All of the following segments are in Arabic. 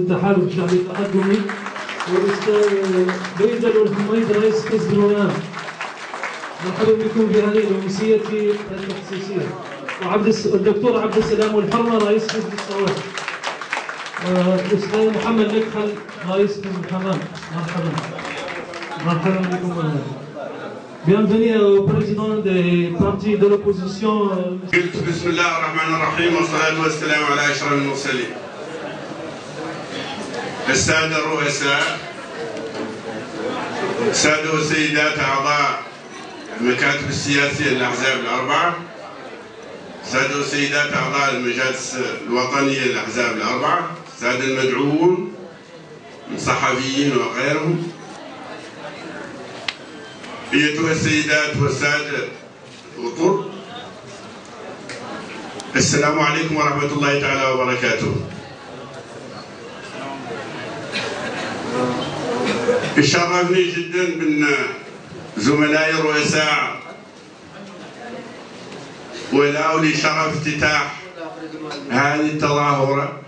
التحالف الشعبي التقدمي والأستاذ بيدل والحميد رئيس حزب الونام مرحبا بكم في هذه الأمسية التخصيصيه وعبد. الدكتور عبد السلام والحرمه رئيس حزب الصواب والأستاذ محمد مدخل رئيس حزب الحمام مرحبا مرحبا بكم Bienvenue au président des partis de l'opposition. قلت بسم الله الرحمن الرحيم والصلاة والسلام على أشرف المرسلين. السادة الرؤساء السادة والسيدات أعضاء المكاتب السياسية للأحزاب الأربعة السادة والسيدات أعضاء المجالس الوطنية للأحزاب الأربعة السادة المدعوون من صحفيين وغيرهم. أيتها السيدات والسادة الأطر السلام عليكم ورحمة الله تعالى وبركاته. يشرفني جدا بأن زملائي الرؤساء ولوا لي شرف افتتاح هذه التظاهرة.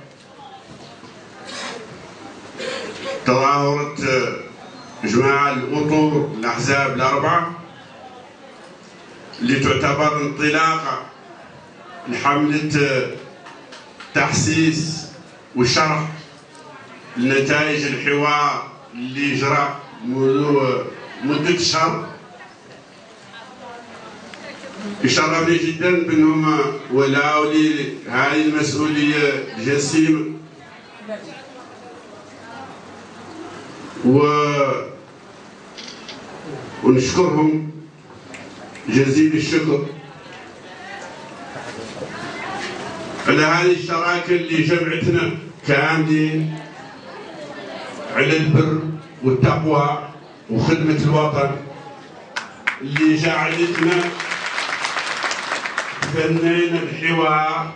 تظاهرة جماعة الأطر الأحزاب الأربعة اللي تعتبر انطلاقة لحملة تحسيس وشرح لنتائج الحوار اللي جرى مدة شهر يشرفني جدا بأنهم ولاوا لي هذه المسؤولية جسيمة. و ونشكرهم جزيل الشكر على هذه الشراكة اللي جمعتنا كاملين على البر. والتقوى وخدمة الوطن اللي جعلتنا فنينا الحوار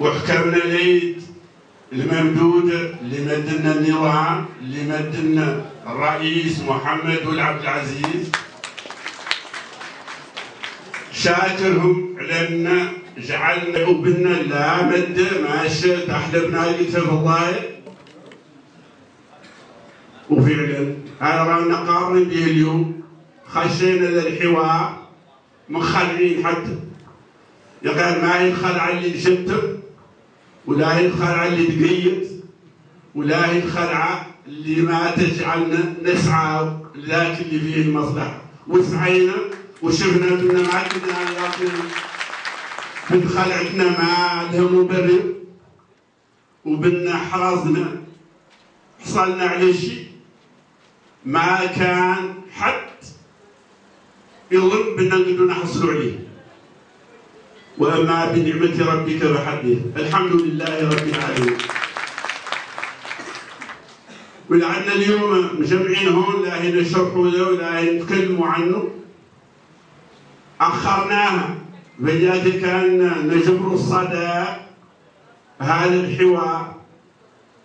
وحكمنا اليد الممدودة اللي مدنا النظام اللي مدنا الرئيس محمد والعبد العزيز. شاكرهم أن جعلنا وبنا لا مد ماشي تحلبنا في الضايق وفعلا هذا رانا قارن به اليوم. خشينا للحوار مخلعين حتى. يقال ما ينخلع اللي يشتم ولا ينخلع اللي تقيد ولا ينخلع اللي ما تجعلنا نسعى لذاك اللي فيه المصلحة. وسعينا وشفنا إن ما لكن من خلعتنا ما لها مبرر وبنا حرزنا حصلنا على شيء. ما كان حد يظن بنا نقدر نحصلوا عليه وأما بنعمة ربك فحدث الحمد لله رب العالمين. ولعلنا اليوم مجمعين هون لا نشرحوا له ولا نتكلموا عنه. اخرناها بجات كان نجبر الصدى. هذا الحوار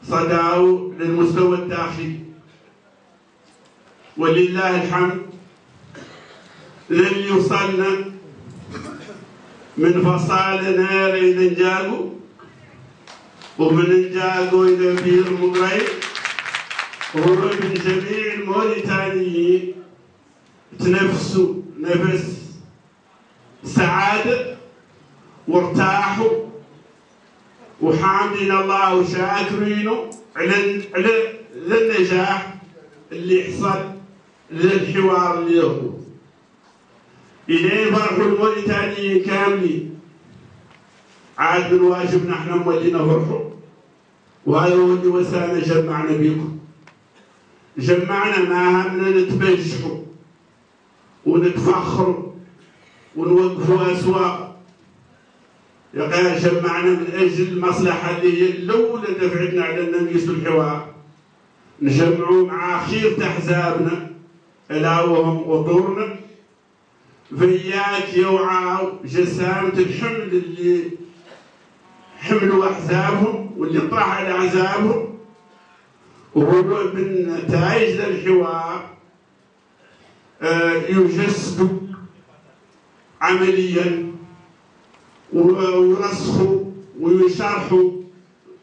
صداه للمستوى الداخلي. ولله الحمد لن يوصلنا من فصالنا إلى نجاقو ومن نجاقو إلى بير مغري ومن جميع الموريتانيين. تنفسوا نفس سعادة وارتاحوا. وحامدين الله وشاكرينه. على النجاح اللي حصل للحوار اليوم. إلين فرحوا الموريتانيين كاملين عاد من واجبنا إحنا مولينا فرحوا وهذا هو اللي وسانا جمعنا بيكم جمعنا ما همنا نتبجحوا ونتفخروا. ونوقفوا أسواق. يقال جمعنا من أجل المصلحة اللي هي الأولى دفعتنا على ان نقيسوا الحوار. نجمعوا مع خيرة أحزابنا. الا وهم وطورنا فياك يوعاو جسامة الحمل اللي حملوا أحزابهم واللي طاح على أحزابهم. وهو من نتائج الحوار آه يجسدوا عمليا ويرسخوا ويشرحوا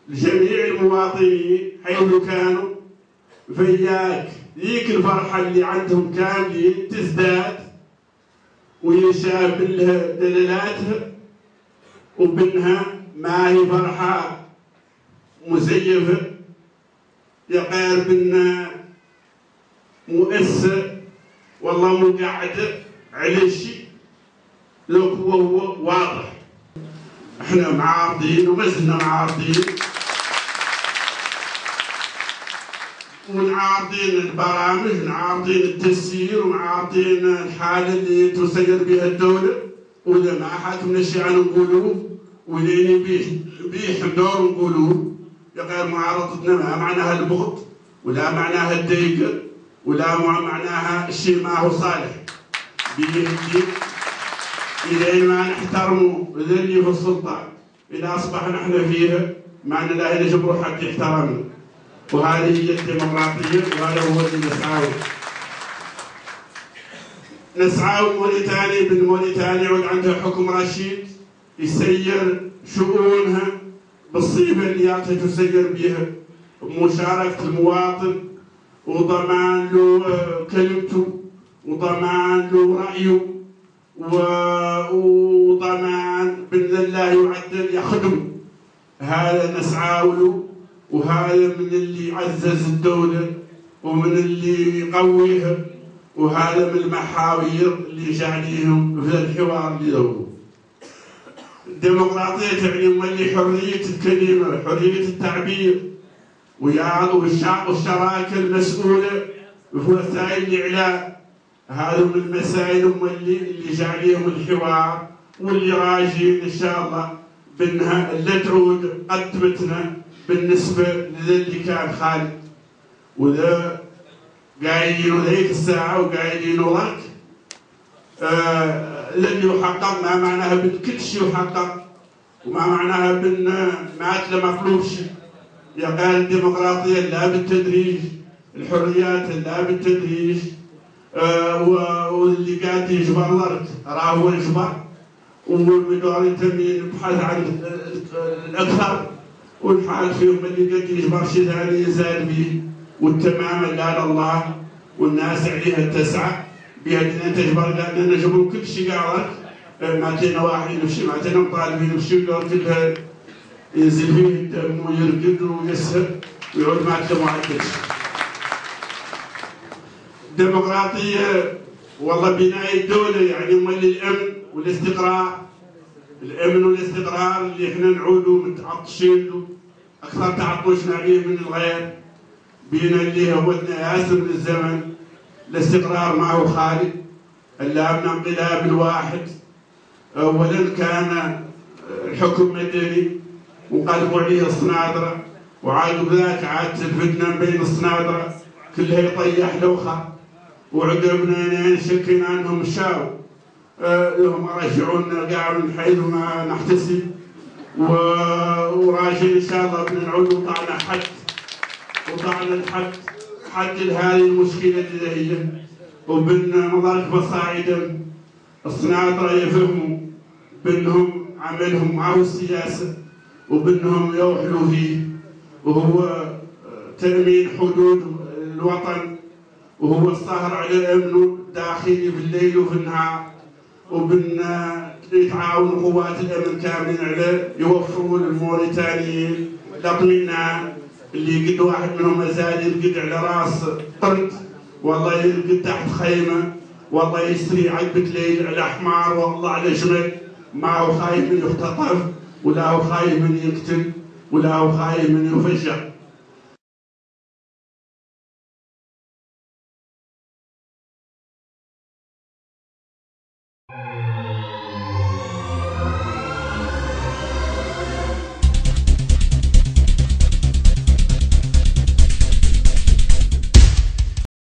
لجميع المواطنين حيث كانوا. فياك ذيك الفرحة اللي عندهم كاملين تزداد ويشاف لها دلالاتها وبنها ما هي فرحة مزيفة. يقال بنا مؤثر والله مقعد على الشيء لو هو واضح. إحنا معارضين وما زلنا معارضين. ونعارضين البرامج ونعارضين التسيير ومعارضين الحالة اللي تسير بها الدولة. وإذا ما حاكمنا الشيء نقولوه ولين بيه بيه حمدور نقولوه يقال معارضتنا ما معناها البغض ولا معناها الضيق ولا معناها الشيء ما هو صالح. بيه إذا ما نحترموا اللي في السلطة إذا أصبحنا إحنا فيها معنى لا يجبروا حد يحترمنا. وهذه هي الديمقراطية وهذا هو اللي نسعى نسعى موريتانيا بن موريتانيا يعود عندها حكم رشيد يسير شؤونها بالصيغة اللي تسير بها بمشاركة المواطن وضمان له كلمته وضمان له رأيه وضمان بإذن الله يعدل يخدم. هذا نسعى له. وهذا من اللي يعزز الدولة ومن اللي يقويها وهذا من المحاوير اللي جعليهم في الحوار اللي دوروا الديمقراطية تعني ملي حرية الكلمة حرية التعبير. والشراكة المسؤولة في وسائل الإعلام. هذا من المسائل اللي اللي جعليهم الحوار واللي راجين إن شاء الله بأنها اللي تعود قدمتنا بالنسبة للي كان خالد. وذا قايلين ذيك الساعة وقايلين وراك آه للي يحقق ما معناها بن كل شيء يحقق. وما معناها بن مات لمطلوب شيء. يقال الديمقراطية لا بالتدريج. الحريات لا بالتدريج. آه واللي قاعد يجبر الأرض. راه هو يجبر والمدور يتمين يبحث عن الأكثر. والحال فيهم اللي قد يجبر شي ثاني يزال به والتمام لا الله والناس عليها تسعى بأن تجبر لأن نجبر كل شيء قالك ما تينا واحد يمشي تينا مطالب يمشي قال كلها ينزل فيه الدم ويرقد ويسهر ويعود ما تلم واحد ديمقراطية والله بناء الدولة يعني مال الأمن والاستقرار. الأمن والاستقرار اللي إحنا نعودوا متعطشين له. أكثر تعطشنا عليه من الغير. بينا اللي هودنا ياسر من الزمن. الاستقرار ما هو خالي. الا من انقلاب الواحد. اولا كان الحكم مدني. وقلبوا عليه الصنادرة. وعادوا بذاك عادت الفتنة بين الصنادرة. كلها يطيح لوخة. وعقبنا شكينا عنهم شاو هم رجعونا قاعد من حيث ما نحتسب. وراجل إن شاء الله بنعود وطعنا حد. وطعنا الحد. حد هذه المشكلة اللي هي. وبن مضارك بصاعدا. الصناعة يفهموا بأنهم عملهم معه السياسة. وبأنهم يوحلوا فيه. وهو تأمين حدود الوطن. وهو السهر على امنه الداخلي في الليل وفي النهار. وبن يتعاون قوات الامن كاملين على يوفروا للموريتانيين الاطمئنان اللي قد واحد منهم مازال يرقد على راس قرد والله يرقد تحت خيمة. والله يستري عقبة ليل على حمار. والله على جمل. ما هو خايف من يختطف ولا هو خايف من يقتل ولا هو خايف من يفجر.